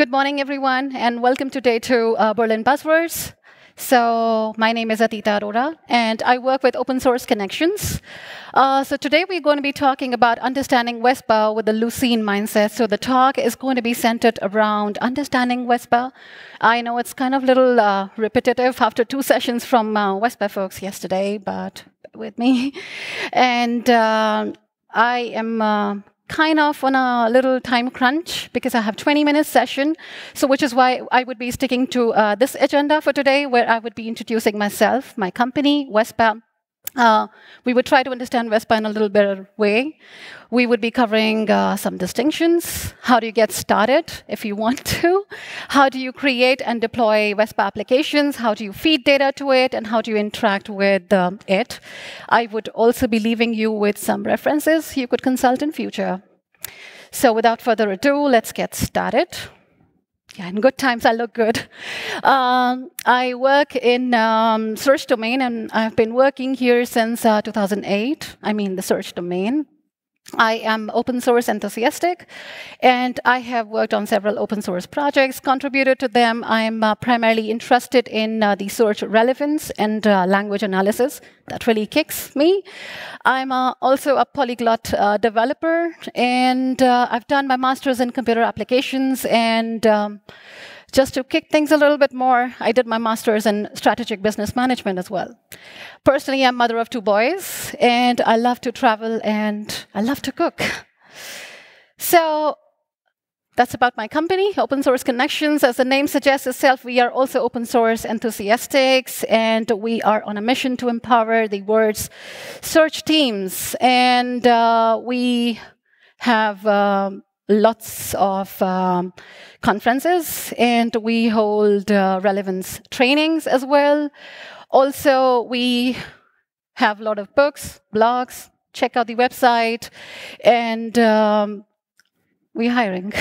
Good morning, everyone, and welcome today to uh, Berlin Buzzwords. So my name is Atita Arora, and I work with Open Source Connections. Uh, so today we're going to be talking about understanding Vespa with the Lucene mindset. So the talk is going to be centered around understanding Vespa. I know it's kind of a little uh, repetitive after two sessions from uh, Vespa folks yesterday, but with me. And uh, I am uh, kind of on a little time crunch because I have 20 minutes session. So which is why I would be sticking to uh, this agenda for today, where I would be introducing myself, my company, Vespa, uh, we would try to understand Vespa in a little better way. We would be covering uh, some distinctions. How do you get started if you want to? How do you create and deploy Vespa applications? How do you feed data to it? And how do you interact with uh, it? I would also be leaving you with some references you could consult in future. So without further ado, let's get started. Yeah, in good times, I look good. Um, I work in um, search domain, and I've been working here since uh, 2008. I mean, the search domain. I am open source enthusiastic, and I have worked on several open source projects, contributed to them. I'm uh, primarily interested in uh, the search relevance and uh, language analysis. That really kicks me. I'm uh, also a polyglot uh, developer, and uh, I've done my master's in computer applications and um, just to kick things a little bit more, I did my master's in strategic business management as well. Personally, I'm mother of two boys, and I love to travel and I love to cook. So that's about my company, Open Source Connections. As the name suggests itself, we are also open source enthusiasts, and we are on a mission to empower the world's search teams. And uh, we have um, lots of um, conferences, and we hold uh, relevance trainings as well. Also, we have a lot of books, blogs. Check out the website, and um, we're hiring.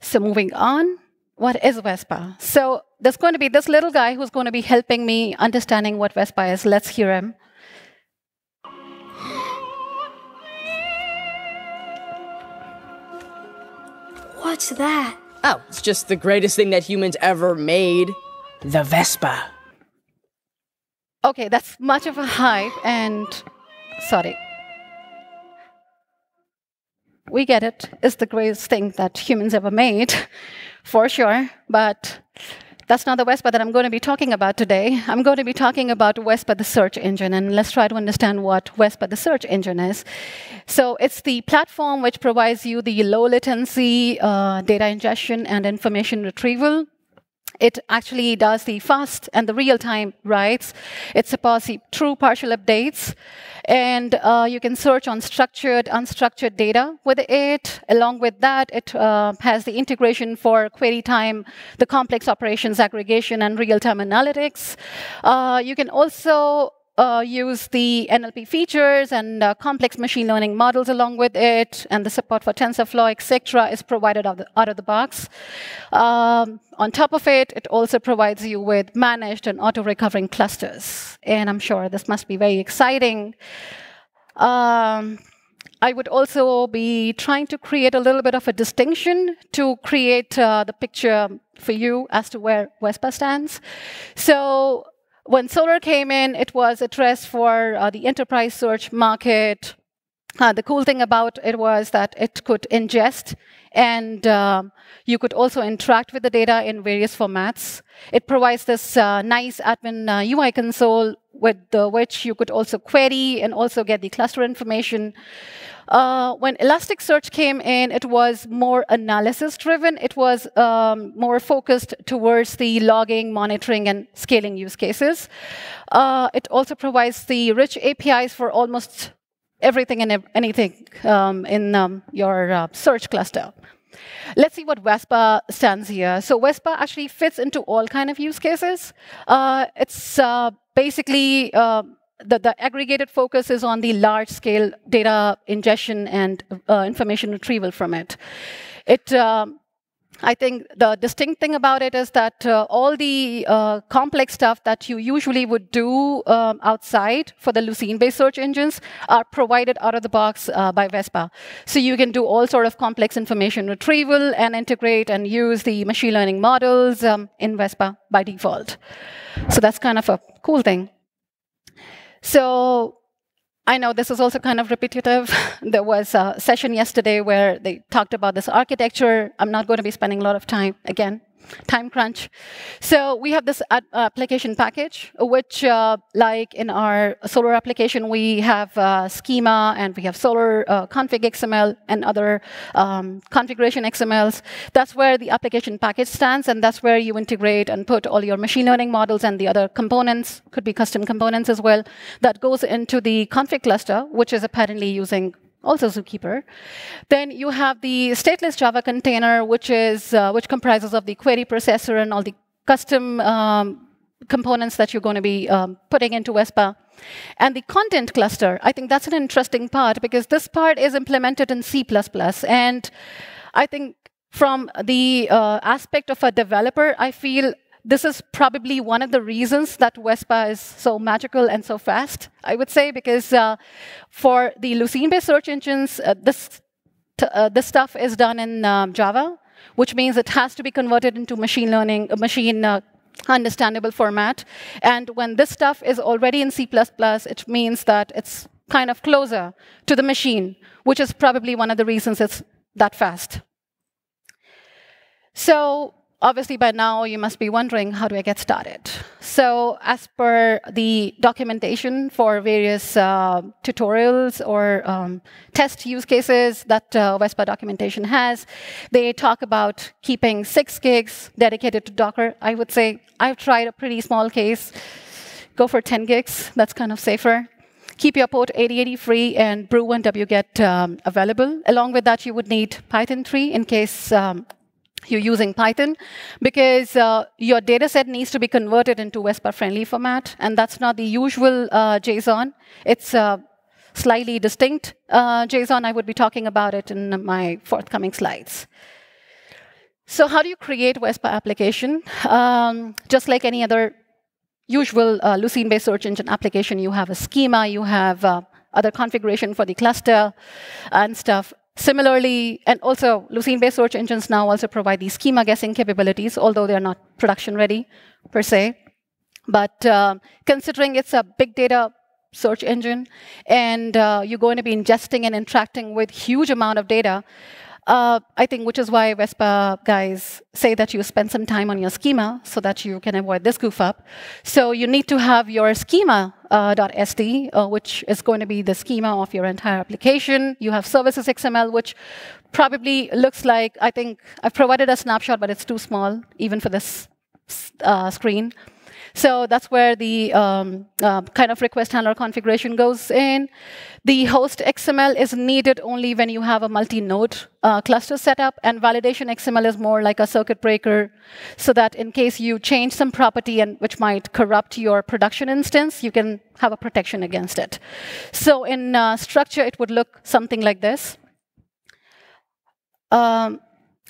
So moving on, what is Vespa? So there's going to be this little guy who's going to be helping me understanding what Vespa is. Let's hear him. What's that? Oh, it's just the greatest thing that humans ever made. The Vespa. Okay, that's much of a hype, and sorry. We get it. It's the greatest thing that humans ever made, for sure. But that's not the Vespa that I'm going to be talking about today. I'm going to be talking about Vespa, the search engine, and let's try to understand what Vespa, the search engine, is. So it's the platform which provides you the low latency uh, data ingestion and information retrieval it actually does the fast and the real-time writes. It supports the true partial updates. And uh, you can search on structured, unstructured data with it. Along with that, it uh, has the integration for query time, the complex operations aggregation, and real-time analytics. Uh, you can also uh, use the NLP features and uh, complex machine learning models along with it, and the support for TensorFlow, etc., is provided out of the, out of the box. Um, on top of it, it also provides you with managed and auto-recovering clusters, and I'm sure this must be very exciting. Um, I would also be trying to create a little bit of a distinction to create uh, the picture for you as to where Vespa stands. So when Solr came in, it was addressed for uh, the enterprise search market. Uh, the cool thing about it was that it could ingest and um, you could also interact with the data in various formats. It provides this uh, nice admin UI uh, console with which you could also query and also get the cluster information. Uh, when Elasticsearch came in, it was more analysis driven. It was um, more focused towards the logging, monitoring, and scaling use cases. Uh, it also provides the rich APIs for almost everything and anything um, in um, your uh, search cluster. Let's see what Vespa stands here. So Vespa actually fits into all kind of use cases. Uh, it's uh, basically uh, the, the, aggregated focus is on the large-scale data ingestion and uh, information retrieval from it. It um, I think the distinct thing about it is that uh, all the uh, complex stuff that you usually would do um, outside for the Lucene-based search engines are provided out of the box uh, by Vespa. So you can do all sort of complex information retrieval and integrate and use the machine learning models um, in Vespa by default. So that's kind of a cool thing. So I know this is also kind of repetitive. there was a session yesterday where they talked about this architecture. I'm not going to be spending a lot of time again time crunch. So we have this application package, which, uh, like in our Solr application, we have uh, schema and we have Solr uh, config XML and other um, configuration XMLs. That's where the application package stands, and that's where you integrate and put all your machine learning models and the other components, could be custom components as well, that goes into the config cluster, which is apparently using also Zookeeper. Then you have the stateless Java container, which is uh, which comprises of the query processor and all the custom um, components that you're going to be um, putting into Vespa. And the content cluster, I think that's an interesting part because this part is implemented in C++. And I think from the uh, aspect of a developer, I feel this is probably one of the reasons that Vespa is so magical and so fast, I would say, because uh, for the Lucene-based search engines, uh, this, uh, this stuff is done in um, Java, which means it has to be converted into machine learning, uh, machine uh, understandable format. And when this stuff is already in C++, it means that it's kind of closer to the machine, which is probably one of the reasons it's that fast. So Obviously, by now, you must be wondering, how do I get started? So as per the documentation for various uh, tutorials or um, test use cases that uh, Vespa documentation has, they talk about keeping six gigs dedicated to Docker. I would say I've tried a pretty small case. Go for 10 gigs. That's kind of safer keep your port 8080 free and brew and wget um, available. Along with that, you would need Python 3 in case um, you're using Python because uh, your data set needs to be converted into Vespa-friendly format, and that's not the usual uh, JSON. It's a slightly distinct uh, JSON. I would be talking about it in my forthcoming slides. So how do you create Vespa application? Um, just like any other usual uh, Lucene-based search engine application, you have a schema, you have uh, other configuration for the cluster and stuff. Similarly, and also Lucene-based search engines now also provide these schema guessing capabilities, although they're not production ready per se. But uh, considering it's a big data search engine and uh, you're going to be ingesting and interacting with huge amount of data, uh, I think which is why Vespa guys say that you spend some time on your schema so that you can avoid this goof up. So you need to have your schema.sd, uh, uh, which is going to be the schema of your entire application. You have services XML, which probably looks like, I think I've provided a snapshot, but it's too small, even for this uh, screen. So that's where the um, uh, kind of request handler configuration goes in. The host XML is needed only when you have a multi-node uh, cluster setup, and validation XML is more like a circuit breaker, so that in case you change some property and which might corrupt your production instance, you can have a protection against it. So in uh, structure, it would look something like this. Um,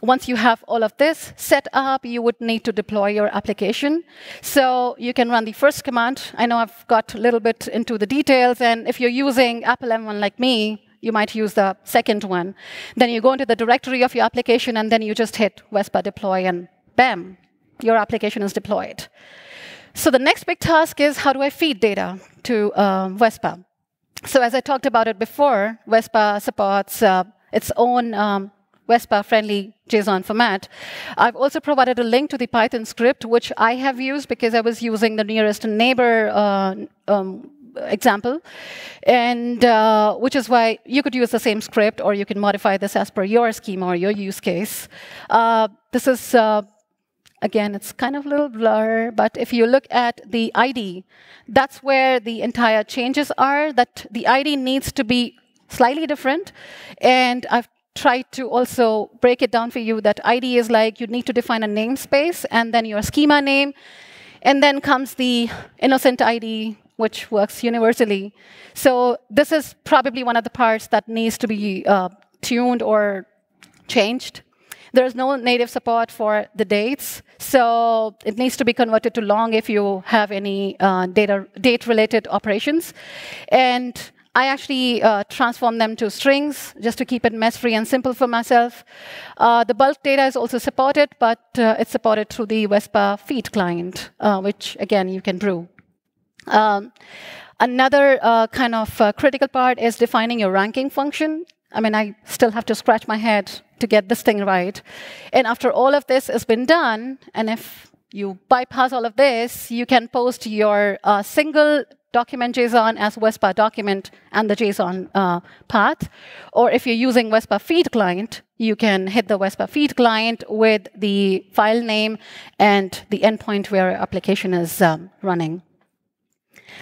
once you have all of this set up, you would need to deploy your application. So you can run the first command. I know I've got a little bit into the details, and if you're using Apple M1 like me, you might use the second one. Then you go into the directory of your application, and then you just hit Vespa deploy, and bam, your application is deployed. So the next big task is how do I feed data to uh, Vespa? So as I talked about it before, Vespa supports uh, its own um, Vespa-friendly JSON format. I've also provided a link to the Python script, which I have used because I was using the nearest neighbor uh, um, example, and uh, which is why you could use the same script, or you can modify this as per your schema or your use case. Uh, this is uh, Again, it's kind of a little blur, but if you look at the ID, that's where the entire changes are, that the ID needs to be slightly different. And I've try to also break it down for you that ID is like you need to define a namespace and then your schema name. And then comes the innocent ID, which works universally. So this is probably one of the parts that needs to be uh, tuned or changed. There's no native support for the dates, so it needs to be converted to long if you have any uh, data date-related operations. And I actually uh, transform them to strings just to keep it mess-free and simple for myself. Uh, the bulk data is also supported, but uh, it's supported through the Vespa feed client, uh, which, again, you can brew. Um, another uh, kind of uh, critical part is defining your ranking function. I mean, I still have to scratch my head to get this thing right. And after all of this has been done, and if you bypass all of this, you can post your single document JSON as Vespa document and the JSON uh, path. Or if you're using Vespa feed client, you can hit the Vespa feed client with the file name and the endpoint where your application is um, running.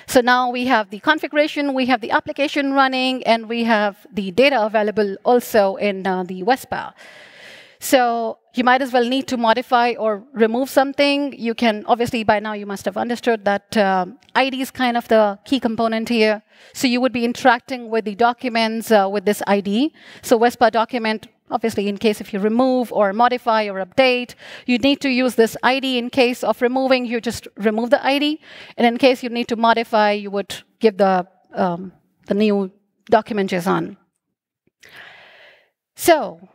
So now we have the configuration, we have the application running, and we have the data available also in uh, the Vespa. So you might as well need to modify or remove something. You can, obviously, by now you must have understood that um, ID is kind of the key component here. So you would be interacting with the documents uh, with this ID. So Vespa document, obviously, in case if you remove or modify or update, you need to use this ID. In case of removing, you just remove the ID. And in case you need to modify, you would give the, um, the new document JSON. So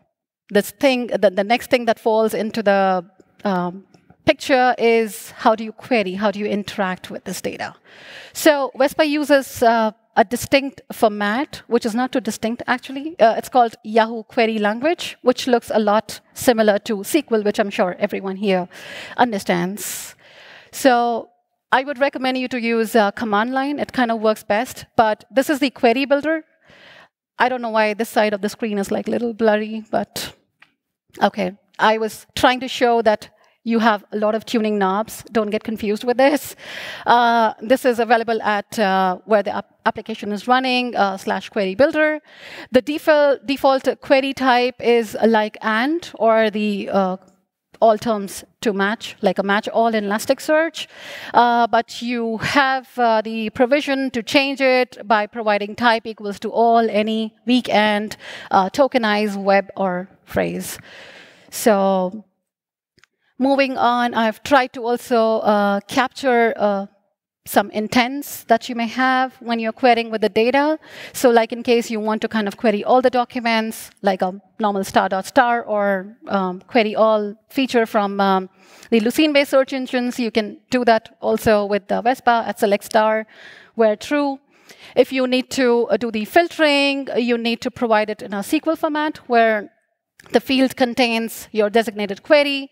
this thing, the, the next thing that falls into the um, picture is how do you query, how do you interact with this data. So Vespa uses uh, a distinct format, which is not too distinct actually. Uh, it's called Yahoo Query Language, which looks a lot similar to SQL, which I'm sure everyone here understands. So I would recommend you to use uh, command line. It kind of works best. But this is the query builder. I don't know why this side of the screen is like a little blurry, but okay. I was trying to show that you have a lot of tuning knobs. Don't get confused with this. Uh, this is available at uh, where the application is running, uh, slash query builder. The default, default query type is like AND, or the uh, all terms to match, like a match all in Elasticsearch. Uh, but you have uh, the provision to change it by providing type equals to all, any, weak and, uh, tokenize, web, or phrase. So moving on, I've tried to also uh, capture uh, some intents that you may have when you're querying with the data. So like in case you want to kind of query all the documents, like a normal star dot star or um, query all feature from um, the Lucene-based search engines, you can do that also with the Vespa at select star where true. If you need to uh, do the filtering, you need to provide it in a SQL format where the field contains your designated query.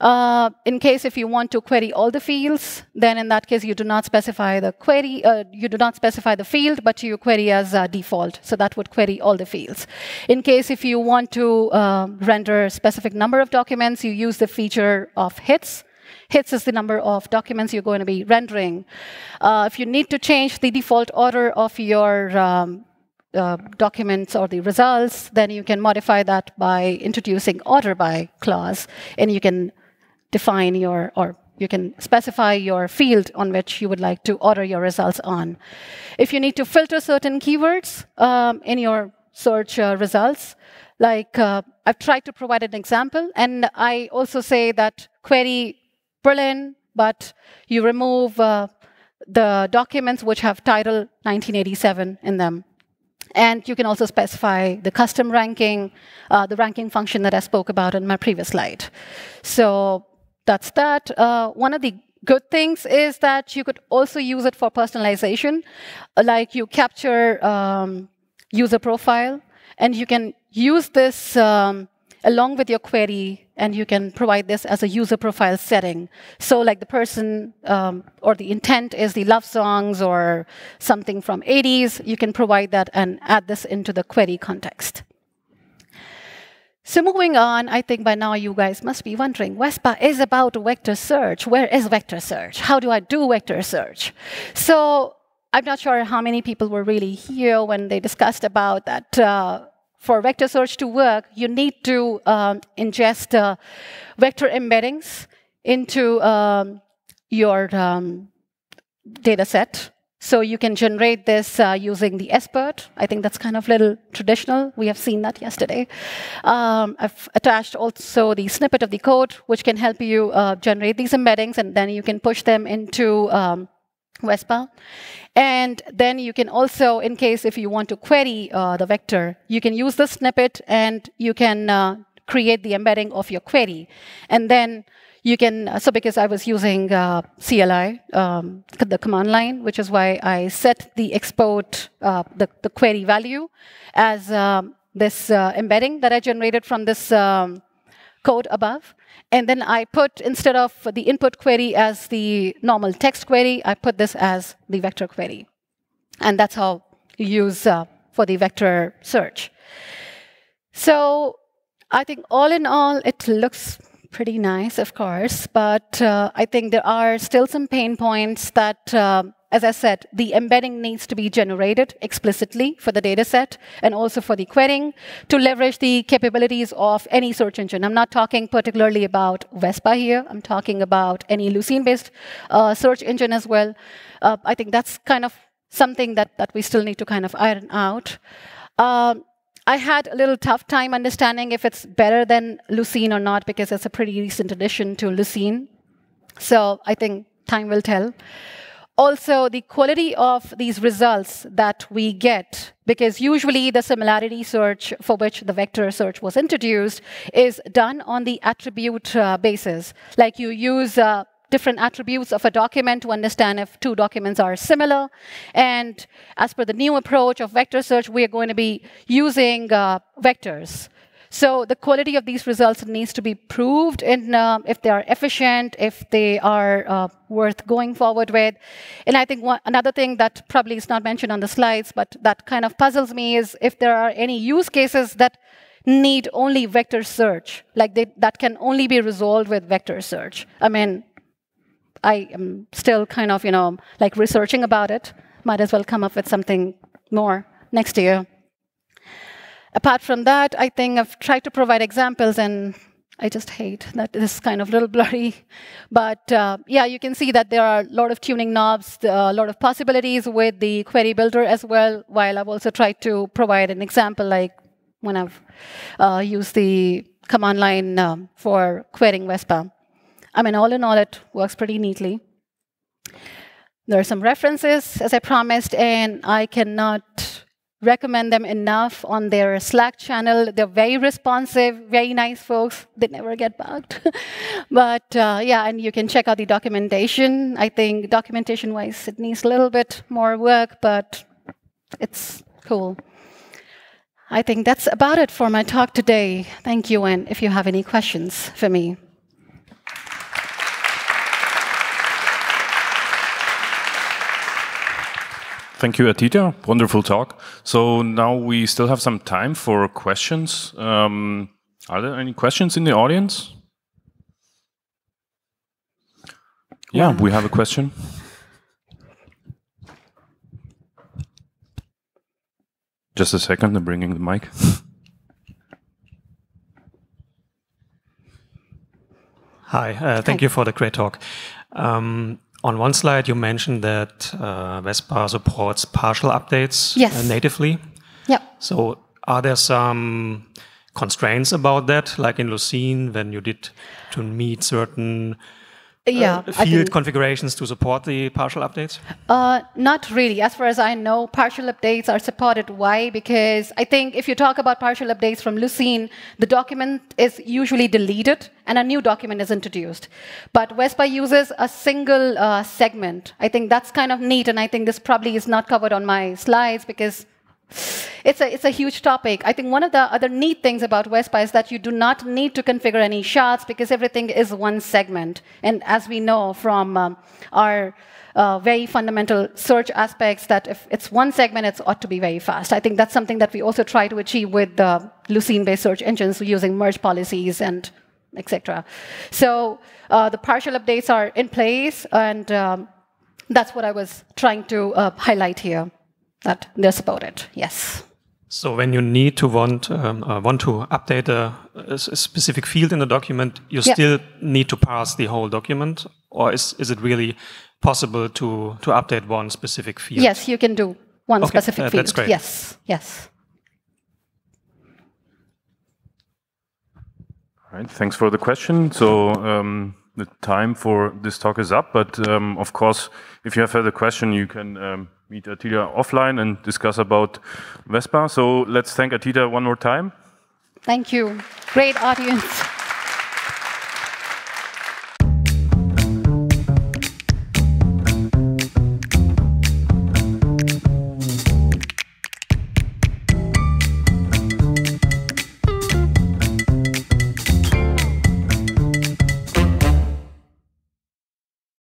Uh, in case if you want to query all the fields, then in that case you do not specify the query, uh, you do not specify the field, but you query as uh, default. So that would query all the fields. In case if you want to uh, render a specific number of documents, you use the feature of hits. Hits is the number of documents you're going to be rendering. Uh, if you need to change the default order of your um, uh, documents or the results, then you can modify that by introducing order by clause, and you can define your, or you can specify your field on which you would like to order your results on. If you need to filter certain keywords um, in your search uh, results, like uh, I've tried to provide an example, and I also say that query Berlin, but you remove uh, the documents which have title 1987 in them. And you can also specify the custom ranking, uh, the ranking function that I spoke about in my previous slide. So that's that. Uh, one of the good things is that you could also use it for personalization. Like you capture um, user profile, and you can use this um, along with your query, and you can provide this as a user profile setting. So like the person um, or the intent is the love songs or something from 80s, you can provide that and add this into the query context. So moving on, I think by now you guys must be wondering, Vespa is about vector search. Where is vector search? How do I do vector search? So I'm not sure how many people were really here when they discussed about that. Uh, for vector search to work, you need to um, ingest uh, vector embeddings into um, your um, data set. So you can generate this uh, using the SBERT. I think that's kind of a little traditional. We have seen that yesterday. Um, I've attached also the snippet of the code, which can help you uh, generate these embeddings, and then you can push them into um, Vespa. And then you can also, in case if you want to query uh, the vector, you can use the snippet and you can uh, create the embedding of your query. And then you can, uh, so because I was using uh, CLI, um, the command line, which is why I set the export, uh, the, the query value as um, this uh, embedding that I generated from this um, code above. And then I put, instead of the input query as the normal text query, I put this as the vector query. And that's how you use uh, for the vector search. So I think all in all, it looks pretty nice, of course, but uh, I think there are still some pain points that, uh, as I said, the embedding needs to be generated explicitly for the data set and also for the querying to leverage the capabilities of any search engine. I'm not talking particularly about Vespa here. I'm talking about any Lucene-based uh, search engine as well. Uh, I think that's kind of something that, that we still need to kind of iron out. Um, I had a little tough time understanding if it's better than Lucene or not because it's a pretty recent addition to Lucene. So I think time will tell. Also, the quality of these results that we get, because usually the similarity search for which the vector search was introduced is done on the attribute uh, basis. Like you use uh, different attributes of a document to understand if two documents are similar. And as per the new approach of vector search, we are going to be using uh, vectors. So the quality of these results needs to be proved in uh, if they are efficient, if they are uh, worth going forward with. And I think one, another thing that probably is not mentioned on the slides, but that kind of puzzles me is if there are any use cases that need only vector search, like they, that can only be resolved with vector search. I mean, I am still kind of, you know, like researching about it. Might as well come up with something more next year. Apart from that, I think I've tried to provide examples, and I just hate that this is kind of a little blurry. But uh, yeah, you can see that there are a lot of tuning knobs, a lot of possibilities with the query builder as well, while I've also tried to provide an example like when I've uh, used the command line um, for querying Vespa. I mean, all in all, it works pretty neatly. There are some references, as I promised, and I cannot recommend them enough on their Slack channel. They're very responsive, very nice folks. They never get bugged. but uh, yeah, and you can check out the documentation. I think documentation-wise, it needs a little bit more work, but it's cool. I think that's about it for my talk today. Thank you, and if you have any questions for me. Thank you, Aditya. Wonderful talk. So now we still have some time for questions. Um, are there any questions in the audience? Yeah, we have a question. Just a second, I'm bringing the mic. Hi, uh, thank Hi. you for the great talk. Um, on one slide, you mentioned that uh, Vespa supports partial updates yes. uh, natively. Yeah. So, are there some constraints about that, like in Lucene, when you did to meet certain yeah, uh, field configurations to support the partial updates? Uh, not really. As far as I know, partial updates are supported. Why? Because I think if you talk about partial updates from Lucene, the document is usually deleted and a new document is introduced. But Vespa uses a single uh, segment. I think that's kind of neat, and I think this probably is not covered on my slides because it's a, it's a huge topic. I think one of the other neat things about Vespa is that you do not need to configure any shards because everything is one segment. And as we know from um, our uh, very fundamental search aspects, that if it's one segment, it ought to be very fast. I think that's something that we also try to achieve with the Lucene-based search engines using merge policies and etc. So uh, the partial updates are in place, and um, that's what I was trying to uh, highlight here that they're supported. Yes. So when you need to want um, uh, want to update a, a, specific field in the document, you yeah. still need to parse the whole document, or is is it really possible to, to update one specific field? Yes, you can do one Okay, specific uh, field. that's great. Yes, yes. All right, thanks for the question. So um, the time for this talk is up, but um, of course, if you have further question, you can um, meet Atita offline and discuss about Vespa. So let's thank Atita one more time. Thank you. Great audience.